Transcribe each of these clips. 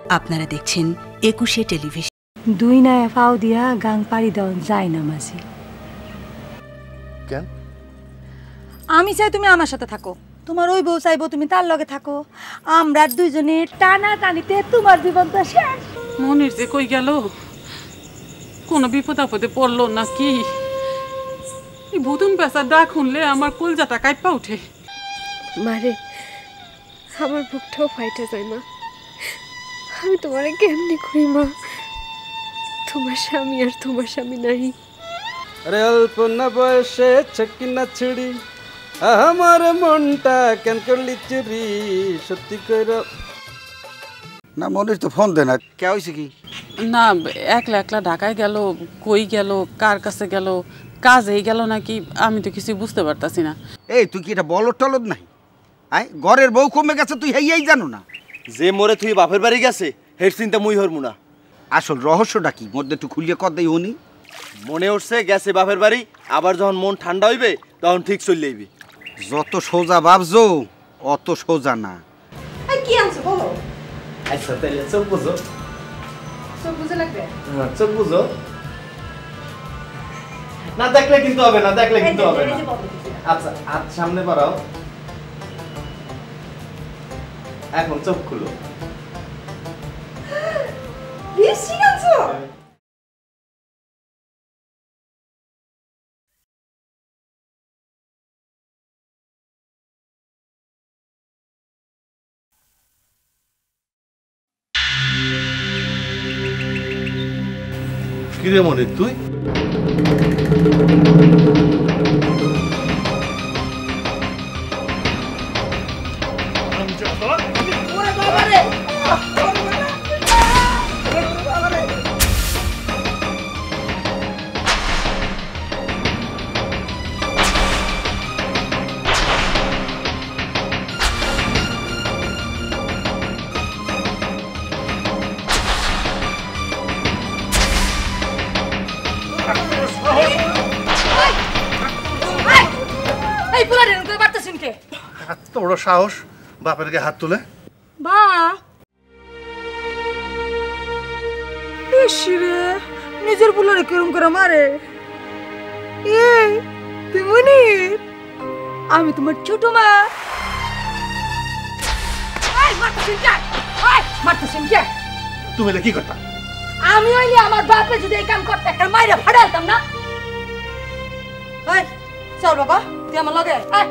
আপনারা দেখছেন একুশে টেলিভিশন। দুই নায় ফাও দিয়া গাং পাড়ি দেওয়া যায় না মাঝি। কেন? আমি চাই তুমি আমার সাথে থাকো। তোমার ওই বউ চাইব তুমি তার লগে থাকো। আমরা দুইজনে টানা টানিতে তোমার জীবন তো শেষ। মনির যে কই গেল? কোনো বিপদ আপদে পড়ল না কি? এই ভুতুন পেশার ডাক শুনলে আমার কলজাটা কাইপা উঠে। মারে আমার বুকটাও ফাইটে যায় মা। আমি তোমারে কেমনি করি মা? তোমার স্বামী আর তোমার স্বামী নাই। আরে অল্প না বয়সে ছকি না ছুড়ি আমার মনটা কেন করলি চুরি? সত্যি কইর। না মনির তো ফোন দেয় না। কে হয়েছে কি? না একলা একলা ঢাকায় গেল কই গেল কার কাছে গেল কাজেই গেল নাকি আমি তো কিছু বুঝতে পারতাছি না। এই তুই কি এটা বলদ টলদ নাই? আয় ঘরের বউ কমে গেছে তুই হেয়াই জানো না। যে মোরে তুই বাপের বাড়ি গেছে হের চিন্তা মুই হরমু না। আসল রহস্যটা কি? মধ্যে একটু খুলিয়ে কর দেই উনি। মনে উঠছে গেছে বাপের বাড়ি আবার যখন মন ঠান্ডা হইবে তখন ঠিক চলে আইবে। যত সোজা ভাবছ অত সোজা না। কি আনছো বলো? আচ্ছা তাহলে চোখ বুঝো সব বুঝে লাগবে? হ্যাঁ চোখ বুঝো না দেখলে কিন্তু হবে না দেখলে কিন্তু হবে না। আচ্ছা হাত সামনে বাড়াও। এখন চোখ খুলো। লিপস্টিক আনছো কিরে মনে তুই? এত বড় সাহস বাপের গায়ে হাত তুলে। বা। রে নিজের বুলারে কেরম করে মারে? এই তুই আমি তোমার ছোট মা? তুমি কি করতা আমি হইলে আমার বাপে যদি এই কাম করতে একটা মাইরা ফাড়াইতাম না? চল বাবা তুই আমার লগে আয়,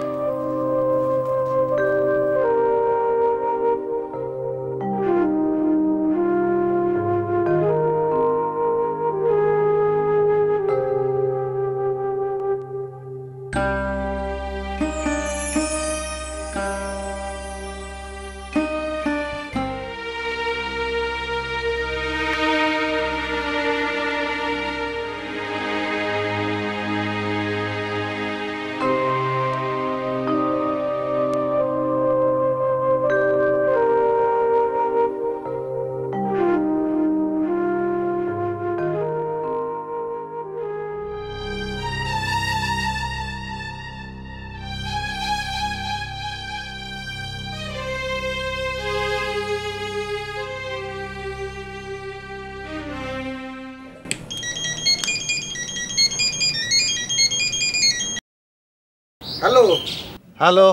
হ্যালো।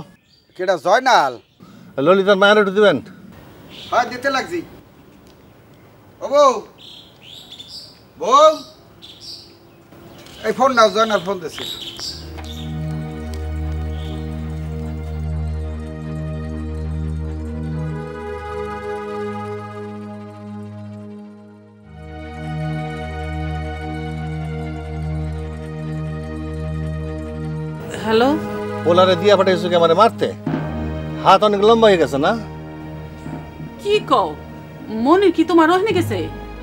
কেডা জয়নাল? ললিতার মায়ের একটু দিবেন? হয় দিতে লাগছি। ও বউ। বউ। এই ফোন নাও জয়নাল ফোন দিছে। হ্যালো? পোলারে দিয়া পাঠাইছো কি আমারে মারতে? হাত অনেক লম্বা হয়ে গেছে না? কি কও? মনির কি তোমার ওখানে গেছে?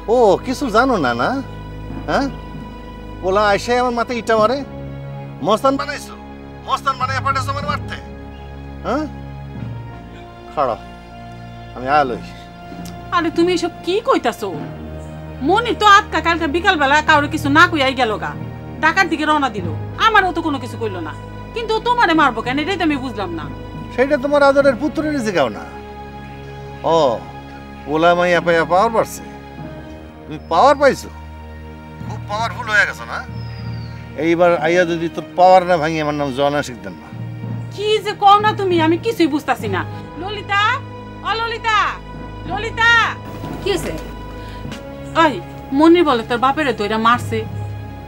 ও কিছু জানো না না? হ্যাঁ? পোলা আইসে আমার মাথায় ইটা মারে। মস্তান বানাইছো? মস্তান বানাই পাঠাইছো আমার মারতে? হ্যাঁ? খাড়া। আমি আলোই আরে তুমি এসব কি কইতাছো? মনির তো আজকা কালকে বিকালবেলা কাউরে কিছু না কইয়াই গেল গা। ঢাকার দিকে রওনা দিল। আমারও তো কোনো কিছু কইলো না। কিন্তু ও তোমারে মারবো কেন? এটাই তো আমি বুঝলাম না। সেইটা তোমার আদরের পুত্রের জিগাও না। ও ওলা মাইয়া পাইয়া পাওয়ার পারছে। তুমি পাওয়ার পাইছো? খুব পাওয়ারফুল হয়ে গেছো না? এইবার আইয়া যদি তোর পাওয়ার না ভাঙি আমার নাম জনা শিখতেন না কি যে কও না তুমি? আমি কিছুই বুঝতাছি না। ললিতা ও ললিতা ললিতা। কি হয়েছে ওই মনির বলে তোর বাপেরে দইরা মারছে।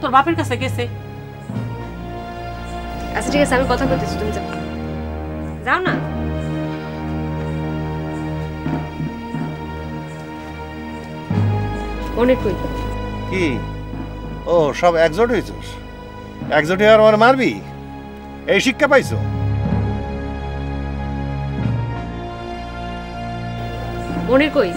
তোর বাপের কাছে গেছে। আচ্ছা ঠিক আছে আমি কথা বলতেছি তুমি যাও। যাও না? অনেক কই। কি? ও সব একজোট হয়েছিস একজোট হয়ে আর মারবি? এই শিক্ষা পাইছো? অনেক কই।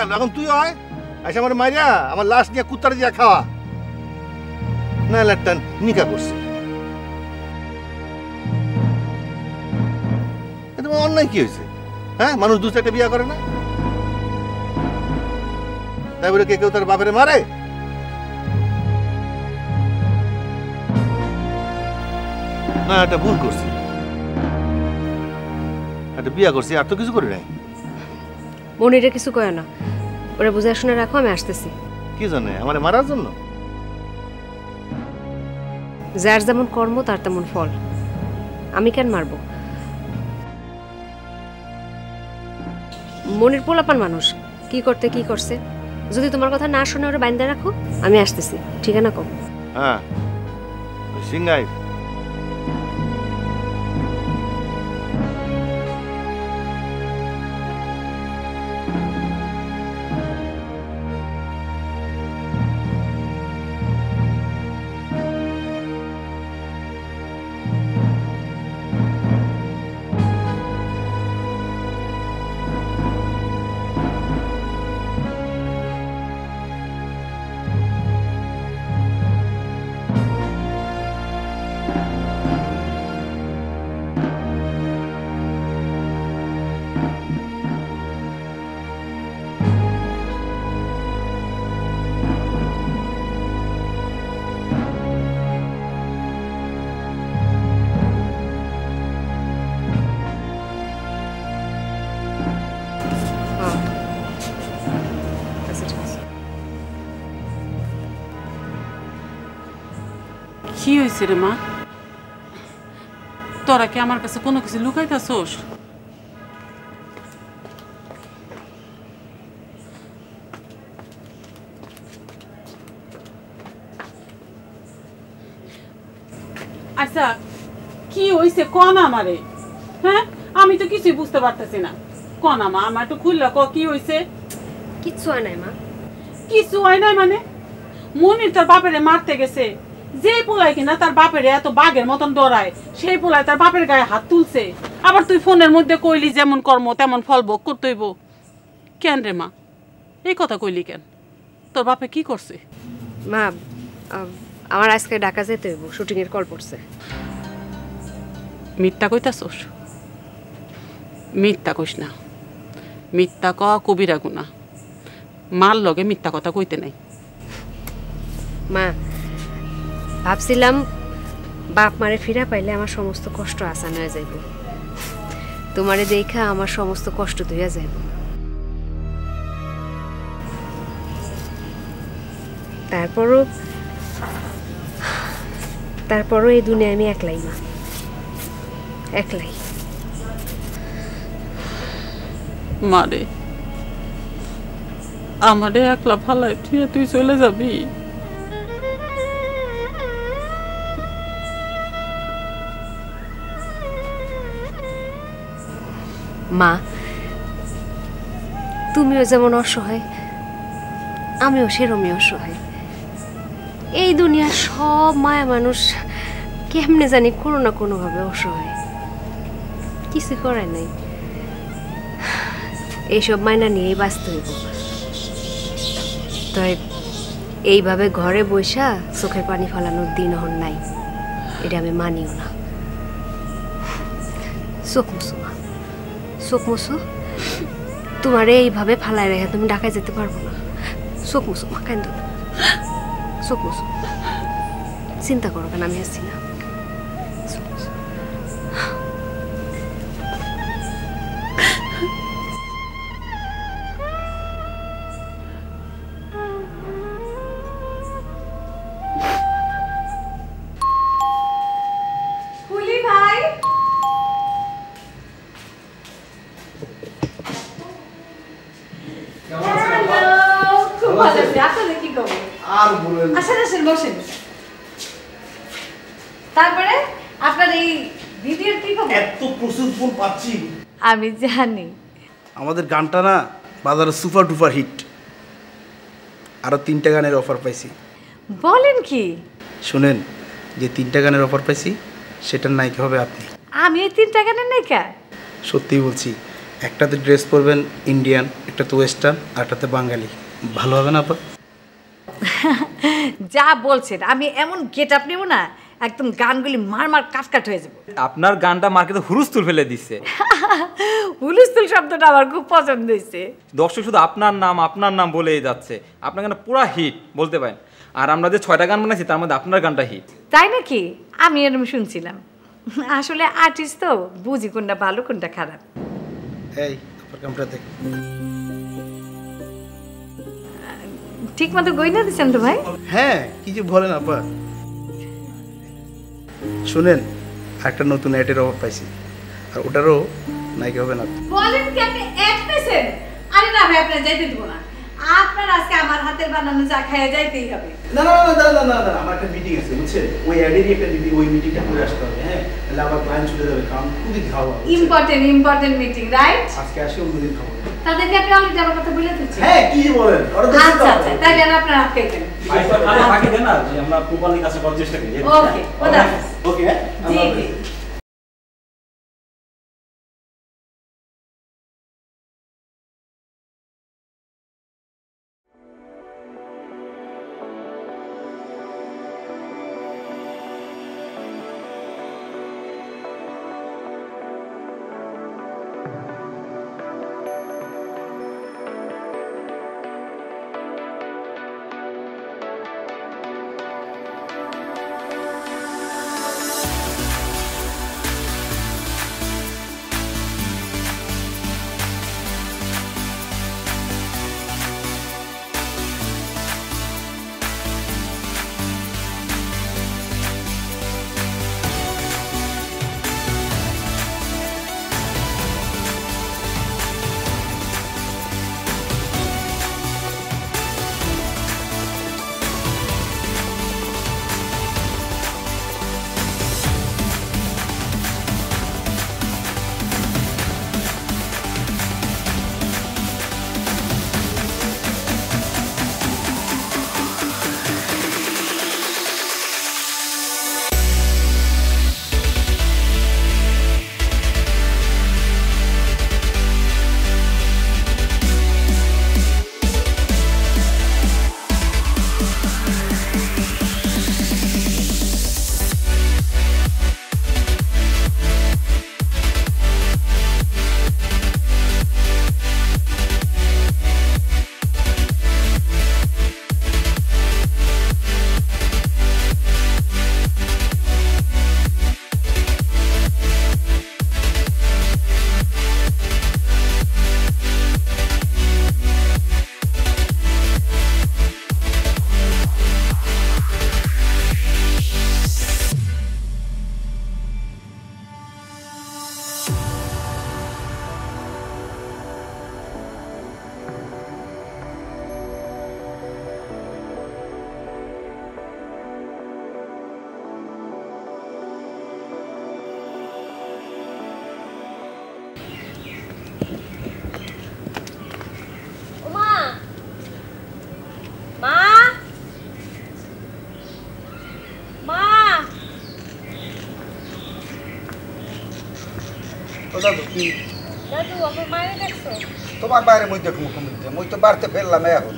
গেল এখন তুই হয় এসে আমার আমার লাশ নিয়ে খাওয়া। না একটা নিকা করছে। তোমার অন্যায় কি হয়েছে? হ্যাঁ মানুষ দু চারটে করে না? তাই বলে কে কেউ তার বাপেরে মারে? না, একটা ভুল করছি। একটা বিয়া করছি, আর তো কিছু করি নাই। মনিরে কিছু কয় না। ওরা বুঝে শুনে রাখো আমি আসতেছি। কি জানে আমার মারার জন্য? যার যেমন কর্ম তার তেমন ফল। আমি কেন মারবো? মনির পোলাপান মানুষ কি করতে কি করছে? যদি তোমার কথা না শুনে ওরা বাইন্দা রাখো আমি আসতেছি। ঠিকানা কম হ্যাঁ সিংহাই। কি হয়েছে রে মা? তোরা কি আমার কাছে কোনো কিছু লুকাইতাছোস? আচ্ছা কি হইছে? কন আমারে? হ্যাঁ? আমি তো কিছুই বুঝতে পারতেছি না। কন আমা? আমার একটু খুললা ক কি হইছে? কিচ্ছু হয় নাই মা। কিছু হয় নাই মানে? মনির তার বাপেরে মারতে গেছে। যে পোলাই কিনা তার বাপেরে এত বাঘের মতন দৌড়ায় সেই পোলাই তার বাপের গায়ে হাত তুলছে। আবার তুই ফোনের মধ্যে কইলি যেমন কর্ম তেমন ফল ভোগ করতে হইব কেন রে মা? এই কথা কইলি কেন? তোর বাপে কি করছে? মা আমার আজকে ঢাকা যেতে হইব শুটিংয়ের কল পড়ছে। মিথ্যা কইতাছোস? মিথ্যা কইস না। মিথ্যা ক কবিরা গুনা মার লগে মিথ্যা কথা কইতে নাই। মা ভাবছিলাম বাপ মারে ফিরা পাইলে আমার সমস্ত কষ্ট আসান হয়ে যাইব। তোমারে দেখা আমার সমস্ত কষ্ট ধুইয়া যাইব। তারপরও তারপরও এই দুনিয়া আমি একলাই মা। একলাই। মারে, আমারে একলা তুই তুই চলে যাবি? মা, তুমিও যেমন অসহায়, আমিও সেরমই অসহায়। এই দুনিয়ার সব মায়া মানুষ কেমনে জানি কোনো না কোনোভাবে অসহায়। কিছু করে নাই। এইসব মায়না নিয়েই বাঁচতে হইব। তাই এইভাবে ঘরে বৈশা চোখের পানি ফলানোর দিন হন নাই। এটা আমি মানিও না। চোখ মুসো মা। চোখ মুছো। তোমারে এইভাবে ফালাই রেখে তুমি ঢাকায় যেতে পারব না। চোখ মুসো মা কেন চোখ মুসো চিন্তা করো কেন, আমি আসছি না। বসেন। তারপরে আপনার এই ভিডিওর কি খবর? এত প্রচুর ফুল পাচ্ছি। আমি জানি। আমাদের গানটা না বাজারে সুপার ডুপার হিট। আরও তিনটা গানের অফার পাইছি। বলেন কি? শুনেন যে তিনটা গানের অফার পাইছি সেটার নায়িকা হবে আপনি। আমি এই তিন টাকা নেন নাই কা সত্যিই বলছি একটাতে ড্রেস পরবেন ইন্ডিয়ান একটাতে ওয়েস্টার্ন আর একটাতে বাঙালি। ভালো হবে না আপা? যা বলছেন আমি এমন গেট আপ নেব না একদম গানগুলি মার মার কাট কাট হয়ে যাবে। আপনার গানটা মার্কেটে হুরুস্তুল ফেলে দিচ্ছে হুলুস্থুল শব্দটা আমার খুব পছন্দ হয়েছে। দর্শক শুধু আপনার নাম আপনার নাম বলেই যাচ্ছে। আপনার গানটা পুরা হিট বলতে পারেন। আর আমরা যে ছয়টা গান বানাইছি তার মধ্যে আপনার গানটা হিট তাই নাকি? আমি এরকম শুনছিলাম। আসলে আর্টিস্ট তো বুঝি কোনটা ভালো কোনটা খারাপ। এই আপনার গানটা দেখ। ঠিক মতো গইনা দিচ্ছেন তো ভাই? হ্যাঁ কি যে বলেন আপা। শুনেন একটা নতুন অ্যাডের অফার পাইছি। আর ওটারও নায়িকা হবে না বলেন কি আপনি এক পেছেন আরে না ভাই আপনার যাইতে দিব না। আপনার আজকে আমার হাতের বানানো চা খাইয়া যাইতেই হবে। না না না না না না আমার একটা মিটিং আছে বুঝছেন? ওই অ্যাডেরই একটা মিটিং ওই মিটিংটা করে আসতে হবে হ্যাঁ? তাহলে আমার ক্লায়েন্ট চলে যাবে কারণ খুবই খাওয়া ইম্পর্টেন্ট ইম্পর্টেন্ট মিটিং রাইট আজকে আসি অন্যদিন খাব। তাদেরকে আপনি অনেক আমার কথা বলে দিচ্ছেন হ্যাঁ কি বলেন? আচ্ছা আচ্ছা তাইলে আর আপনার হাত স্যার ফাঁকি দেন না যে আমরা প্রপারলি কাছে করার চেষ্টা করি। ওকে ওদা ওকে হ্যাঁ জি জি। দাদু কি? দাদু আমার মায়ের দেখছ তোমার বাইরে মধ্যে ঠুমুক মধ্যে মই তো বাড়তে ফেললাম এখন।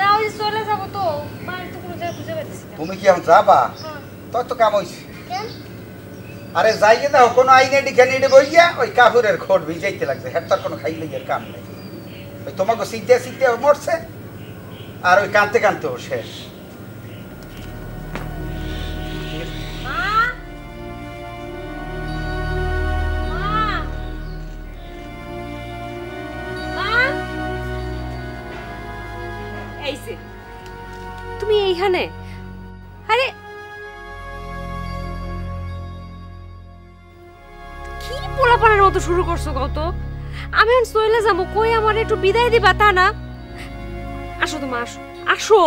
না ওই চলে যাব তো। মায়ের তো কোনো জায়গায় খুঁজে পাচ্ছি তুমি কি এখন যাবা? হ্যাঁ। তোর তো কাম হয়েছে কেন? আরে যাইয়ে দাও কোনো আইনে ডিখানে এডে বইয়া ওই কাপুরের খোট ভিজাইতে লাগছে। হ্যাঁ তার কোনো খাইলে এর কাম নেই। ওই তোমাকে সিটে সিটে মরছে আর ওই কাঁদতে কাঁদতে ও শেষ। করছ আমি এখন চলে যাব কই আমার একটু বিদায় দিবা তা না? আসো তোমা আসো আসো।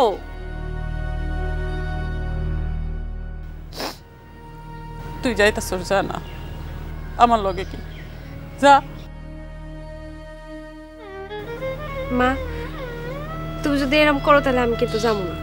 তুই যাইতাছস যা না। আমার লগে কি? যা। মা তুমি যদি এরকম করো তাহলে আমি কিন্তু যাব না।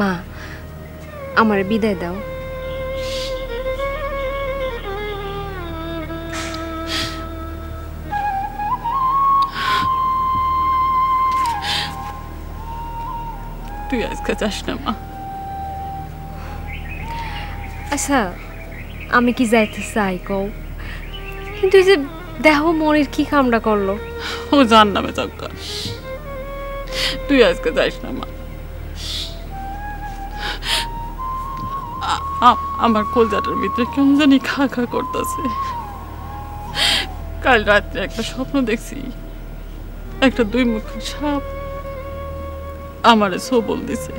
মা আমার বিদায় দাও। তুই আজকে যাস না মা। আচ্ছা আমি কি যাইতে চাই কও? কিন্তু এই যে দেহ মনের কি কামটা করল। ও জান নামে তুই আজকে যাইস না মা। আমার কলজাটার ভিতরে কেমন জানি খা খা করতেছে। কাল রাত্রে একটা স্বপ্ন দেখছি। একটা দুই মুখ সাপ আমারে সবল দিছে।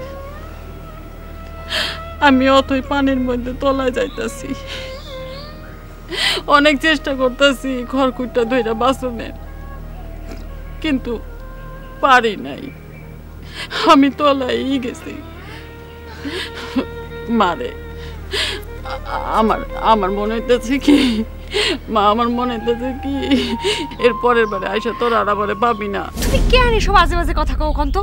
আমি অতই পানির মধ্যে তলায় যাইতাছি। অনেক চেষ্টা করতেছি খড়কুটটা ধইরা বাসনের কিন্তু পারি নাই। আমি তলায় গেছি। মারে আমার আমার মনে হইতেছে কি, মা আমার মনে হইতেছে কি, এর পরের বারে আইসা তোর আর আবারে পাবি না। তুমি কেন এসব আজে বাজে কথা কও কন্ত